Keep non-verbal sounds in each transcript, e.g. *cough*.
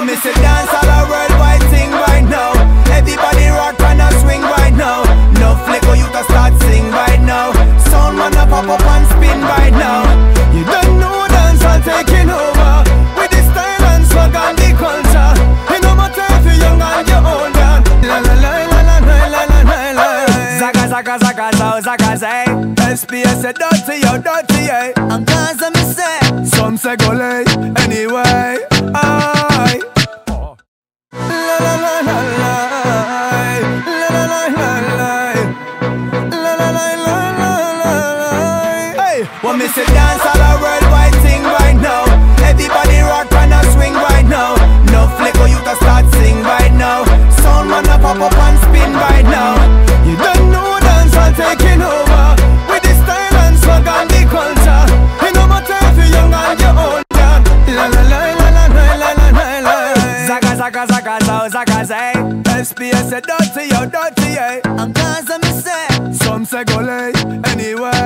But me say dancehall a worldwide thing right now. Everybody rock and a swing right now. No flick or you to start sing right now. Sound man a pop up and spin right now. You don't know dancehall taking over with the style and swag and the culture. It no matter if you young and you older. La la la la la la la la la la. Zaga zaga zaga zaga zaga zay. SPS a dirty yo dirty eh. I'm cause I'm say. Some say go lay anyway. Ah. When me say dance Cause eh, hey, SPS say dirty, yo dirty, hey And cause I'm say Some say go lay, anyway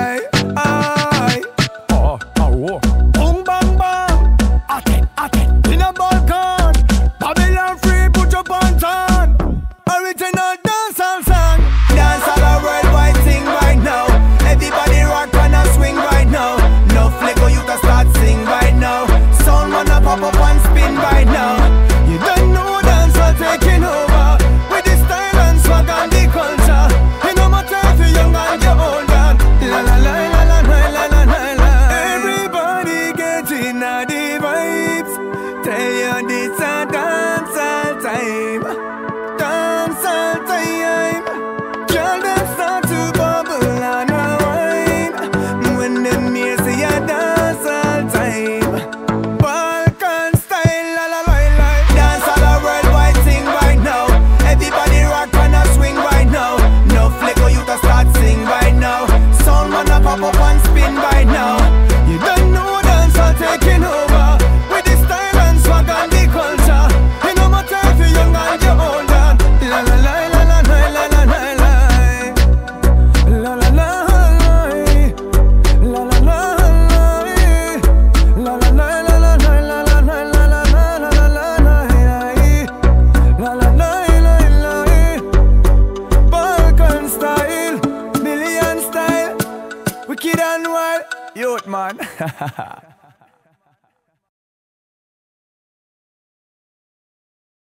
Come on. *laughs*